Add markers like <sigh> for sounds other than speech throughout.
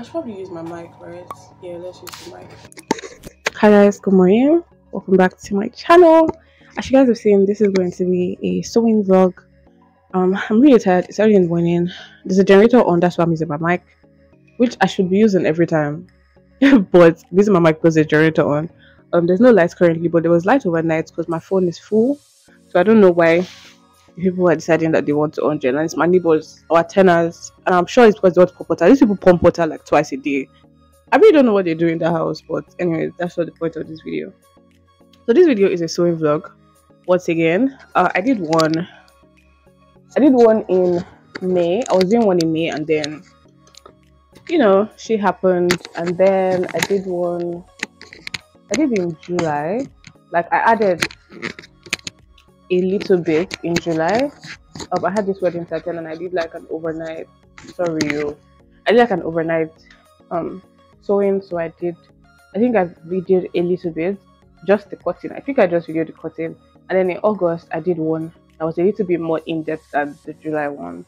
I should probably use my mic, right? Yeah, let's use the mic. Hi guys, good morning. Welcome back to my channel. As you guys have seen, this is going to be a sewing vlog. Um, I'm really tired. It's early in the morning. There's a generator on, that's why I'm using my mic, which I should be using every time. <laughs> but using my mic because there's a generator on. Um, there's no lights currently, but there was light overnight because my phone is full. So I don't know why people are deciding that they want to on gen and it's my neighbors or tenants. And i'm sure it's because they want to pump water. These people pump water like twice a day. I really don't know what they do in the house but anyway that's not the point of this video. So this video is a sewing vlog once again. Uh, i did one i did one in may. I was doing one in may and then you know she happened. And then i did one i did in july. Like i added a little bit in July. Um, I had this wedding pattern and I did like an overnight. Sorry, you. I did like an overnight um sewing. So I did. I think I redid a little bit, just the cutting. I think I just redid the cutting, and then in August I did one that was a little bit more in depth than the July one,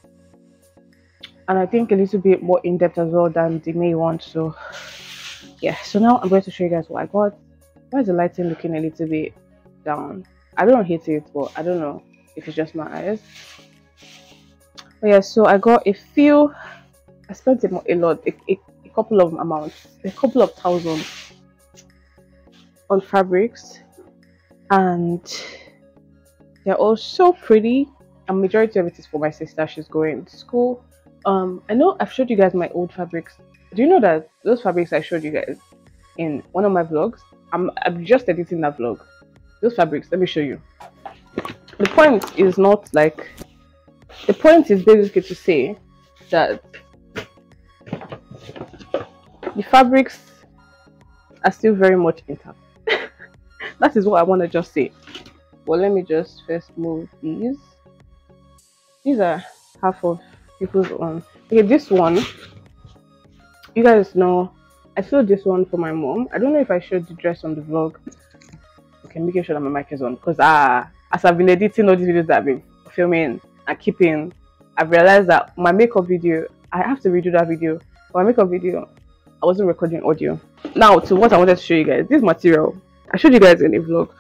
and I think a little bit more in depth as well than the May one. So yeah. So now I'm going to show you guys what I got. Why is the lighting looking a little bit down? I don't hate it, but I don't know if it's just my eyes. But yeah, so I got a few. I spent a, a lot, a, a, a couple of amounts, a couple of thousand on fabrics, and they're all so pretty. And majority of it is for my sister. She's going to school. Um, I know I've showed you guys my old fabrics. Do you know that those fabrics I showed you guys in one of my vlogs? I'm I'm just editing that vlog those fabrics let me show you. The point is not like the point is basically to say that the fabrics are still very much intact. <laughs> That is what i want to just say. Well let me just first move these. These are half of people's own. Okay this one you guys know i feel this one for my mom. I don't know if i showed the dress on the vlog okay, making sure that my mic is on. Because uh, as I've been editing all these videos that I've been filming and keeping, I've realized that my makeup video, I have to redo that video. For my makeup video, I wasn't recording audio. Now to what I wanted to show you guys. This material, I showed you guys in a vlog.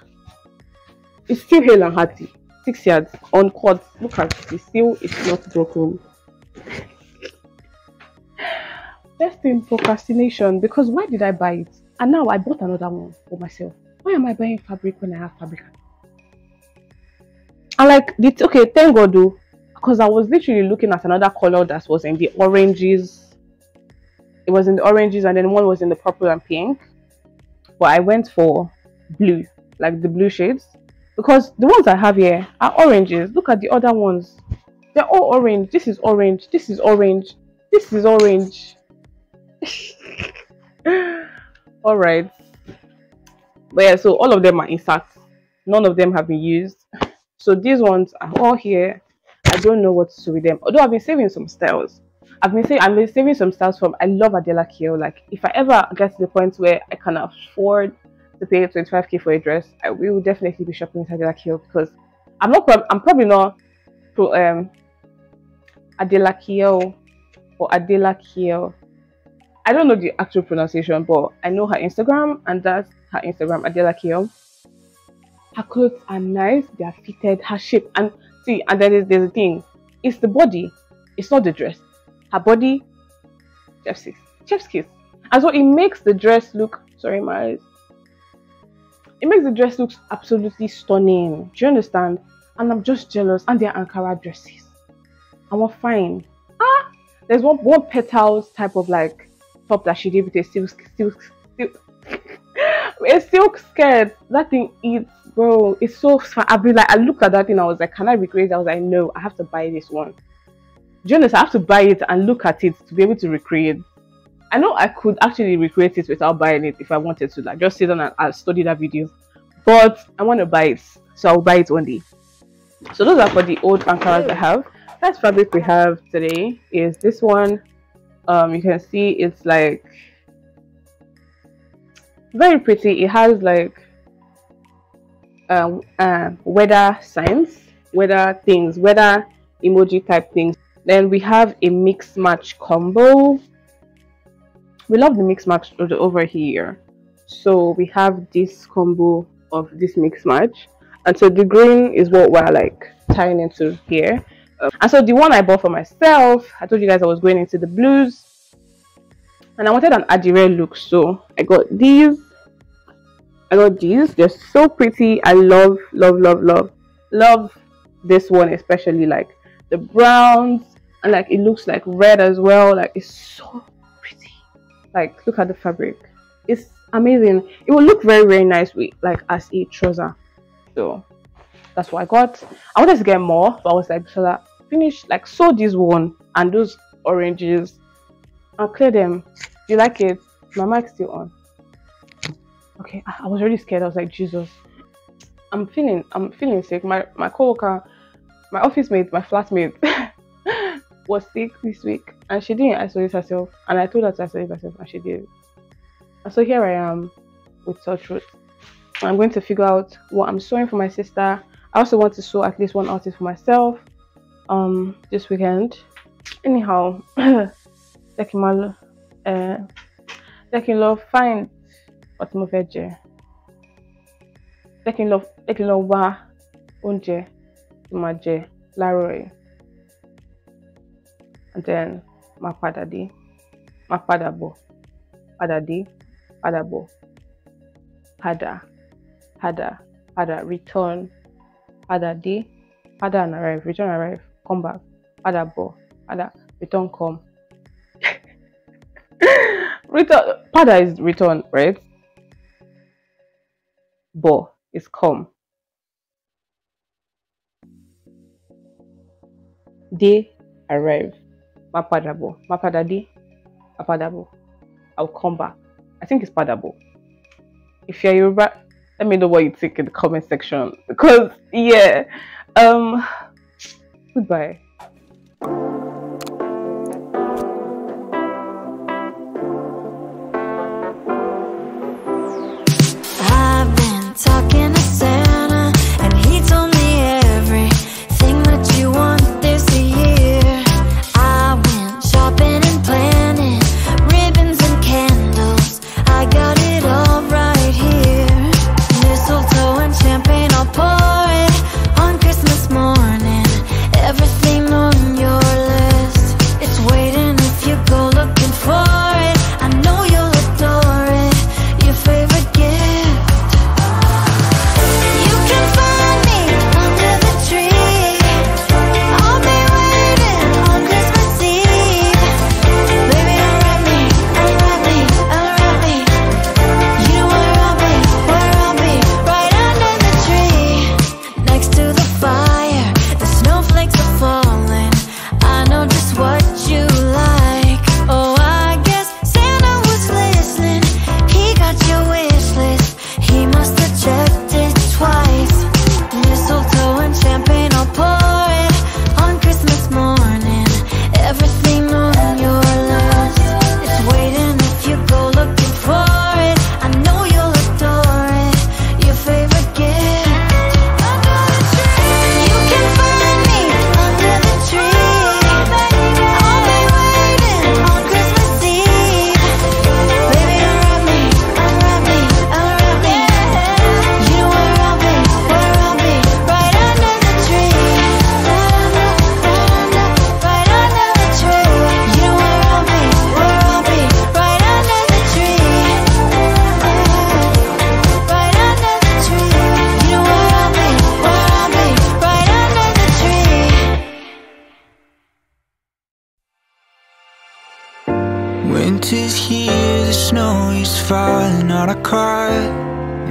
It's still hale and hearty. Six yards on cord. Look at it. it's Still, it's not broken. Best in procrastination because why did I buy it? And now I bought another one for myself why am I buying fabric when I have fabric? And like, the, okay, thank God though, because I was literally looking at another color that was in the oranges. It was in the oranges, and then one was in the purple and pink. But I went for blue, like the blue shades, because the ones I have here are oranges. Look at the other ones; they're all orange. This is orange. This is orange. This is orange. <laughs> all right but yeah so all of them are intact. None of them have been used. So these ones are all here. I don't know what to do with them. Although i've been saving some styles. I've been saying i've been saving some styles from i love adela kiel like if i ever get to the point where i can afford to pay 25k for a dress i will definitely be shopping at adela kiel because i'm not prob- i'm probably not pro um adela kiel or adela kiel I don't know the actual pronunciation, but I know her Instagram, and that's her Instagram, Adela Kio. Her clothes are nice, they are fitted, her shape, and see, and then there's, there's a thing. It's the body, it's not the dress. Her body, chef's kiss. Chef's kiss. And so it makes the dress look sorry, my eyes. It makes the dress look absolutely stunning. Do you understand? And I'm just jealous. And they're Ankara dresses. And we're fine. Ah, there's one one petals type of like top that she did with a silk silk silk a silk skirt. That thing is, bro. It's so fun. I've been like, I looked at that thing. I was like, can I recreate? I was like, no, I have to buy this one. Jonas. I have to buy it and look at it to be able to recreate. I know I could actually recreate it without buying it if I wanted to, like just sit down and I'll study that video. But I want to buy it, so I'll buy it one day. So those are for the old Ankaras I have. First fabric we have today is this one. Um, you can see it's like very pretty. It has like um, uh, weather signs, weather things, weather emoji type things. Then we have a mix match combo. we love the mix match over here so we have this combo of this mix match and so the green is what we're like tying into here um, and so the one i bought for myself i told you guys i was going into the blues and i wanted an adire look so i got these. I got these. They're so pretty. I love love love love love this one especially like the browns and like it looks like red as well. Like it's so pretty. Like look at the fabric. It's amazing. It will look very very nice with like as a trouser. So that's what i got. I wanted to get more but i was like finish like sew this one and those oranges and clear them you like it my mic's still on okay I, I was really scared i was like jesus i'm feeling i'm feeling sick my my coworker my office mate my flatmate <laughs> was sick this week and she didn't isolate herself and I told her to isolate herself and she did. And so here I am with sore throat. I'm going to figure out what I'm sewing for my sister. I also want to sew at least one artist for myself um this weekend. Anyhow, <laughs> Dekimal uh Dekin love find what mo fẹ́ jẹ. Dekin love Dekin love wá oúnjẹ tí máa jẹ láàárọ̀ and then máa padà dé máa padà bọ̀ padà dé padà bọ̀ padà padà padà return padà dé padà and arrive return arrive come back padà bọ̀ padà return come return padà is return right? Bọ̀ is come. Dé arrive. Má padà bọ̀ I'll come back. I think it's padà bọ̀ if you're Yoruba let me know what you think in the comment section. Because yeah. Um goodbye falling our car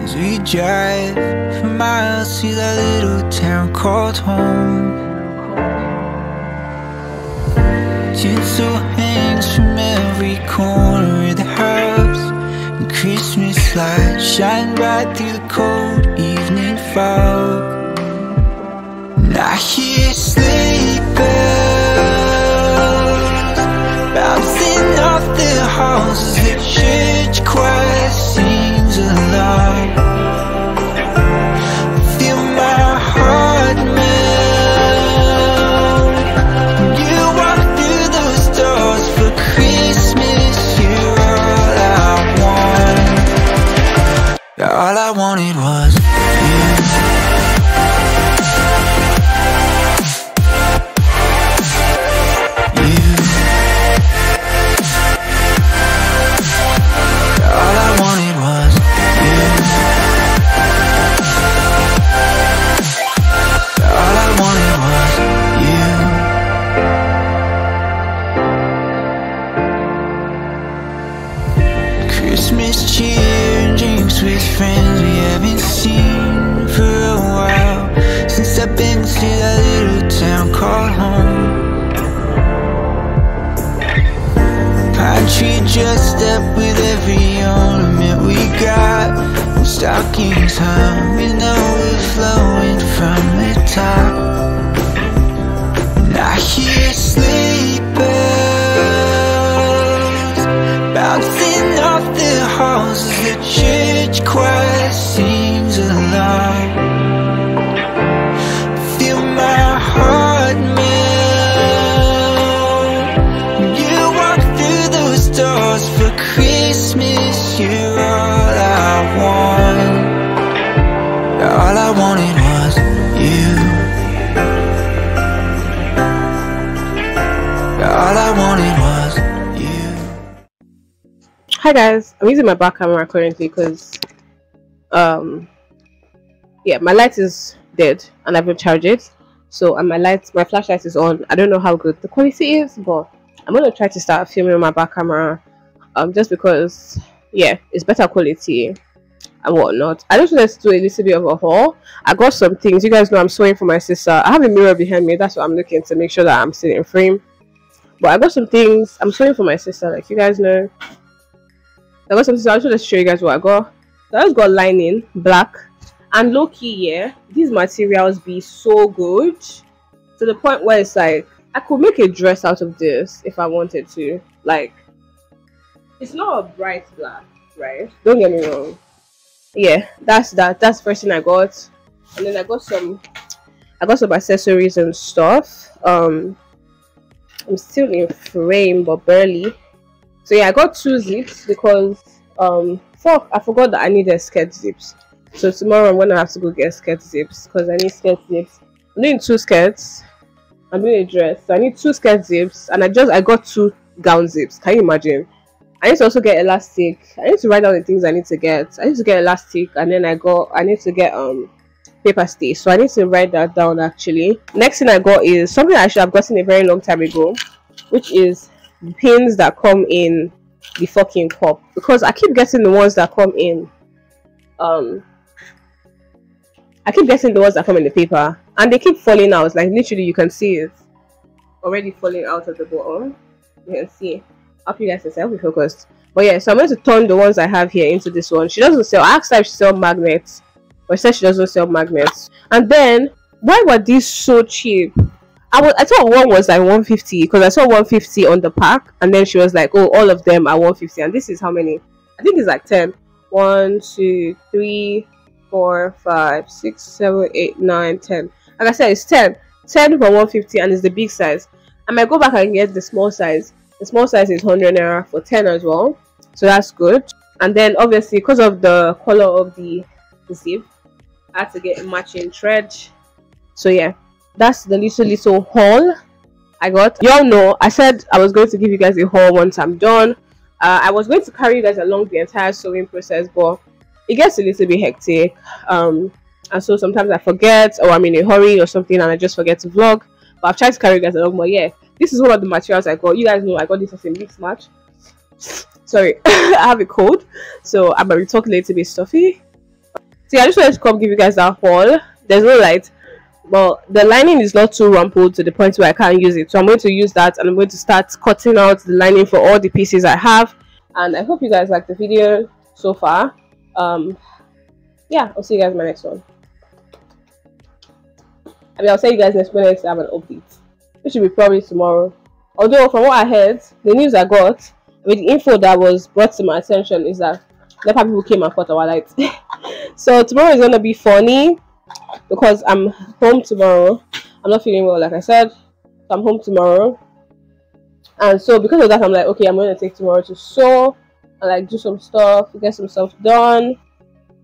As we drive for miles to that little town called home. Tinsel hangs from every corner of the house. And Christmas lights shine bright through the cold evening fog. And I hear was stockings hung with no flowing from the top. And I hear sleep bells Bouncing off the halls as the church choir sings along. Feel my heart melt. You walk through those doors for Christmas You're I wanted was you All I wanted was you Hi guys, I'm using my back camera currently because um yeah my light is dead and I've recharged it. So and my light my flashlight is on. I don't know how good the quality is, but I'm gonna try to start filming my back camera um just because yeah it's better quality and whatnot. I just wanted to do a little bit of a haul. I got some things. You guys know I'm sewing for my sister. I have a mirror behind me, that's what I'm looking to make sure that I'm sitting in frame. But I got some things. I'm sewing for my sister, like you guys know. I got something. So I just want to show you guys what I got. So I just got lining, black, and low key. Yeah, these materials be so good to the point where it's like I could make a dress out of this if I wanted to. Like, it's not a bright black, right? Don't get me wrong. Yeah, that's that. That's the first thing I got, and then I got some. I got some accessories and stuff. Um, I'm still in frame, but barely. So yeah, I got two zips because um fuck, I forgot that I needed skirt zips. So tomorrow I'm gonna have to go get skirt zips because I need skirt zips. I'm doing two skirts. I'm doing a dress. So I need two skirt zips and I just I got two gown zips. Can you imagine? I need to also get elastic. I need to write down the things I need to get. I need to get elastic and then I got I need to get um paper stay. So I need to write that down actually. Next thing I got is something I should have gotten a very long time ago, which is pins that come in the fucking cup because I keep getting the ones that come in um I keep getting the ones that come in the paper and they keep falling out like literally you can see it already falling out of the bottom you can see up you guys I'll be focused but yeah so I'm going to turn the ones I have here into this one she doesn't sell I asked her if she sell magnets but she said she doesn't sell magnets and then why were these so cheap I was I thought one was like 150 because I saw 150 on the pack and then she was like, Oh, all of them are 150 and this is how many? I think it's like 10. 1, 2, 3, 4, 5, 6, 7, 8, 9, 10. Like I said, it's 10. 10 for 150 and it's the big size. I might go back and get the small size. The small size is 100 naira for 10 as well. So that's good. And then obviously because of the color of the, the zip, I had to get a matching thread. So yeah, that's the little little haul I got. Y'all know I said I was going to give you guys a haul once I'm done. Uh, I was going to carry you guys along the entire sewing process, but it gets a little bit hectic. Um, and so sometimes I forget, or I'm in a hurry or something, and I just forget to vlog. But I've tried to carry you guys along. But yeah, this is one of the materials I got. You guys know I got this as a mix match. Sorry, <laughs> I have a cold, so I'm gonna talk a little bit stuffy. See, I just wanted to come give you guys that haul. There's no light but the lining is not too rumpled to the point where I can't use it. So I'm going to use that and I'm going to start cutting out the lining for all the pieces I have. And I hope you guys like the video so far. Um, yeah, I'll see you guys in my next one. I mean, I'll see you guys next when I have an update. Which should be probably tomorrow. Although, from what I heard, the news I got, with the info that was brought to my attention is that NEPA people came and cut our lights. <laughs> so tomorrow is going to be funny because I'm home tomorrow. I'm not feeling well, like I said. So I'm home tomorrow. And so because of that, I'm like, okay, I'm gonna take tomorrow to sew and like do some stuff, get some stuff done.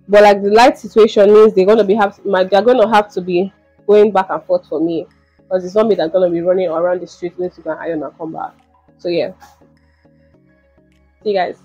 But like the light situation means they're gonna be have my they're gonna have to be going back and forth for me. Because it's not me that's gonna be running around the street to go and iron and come back. So yeah. See you guys.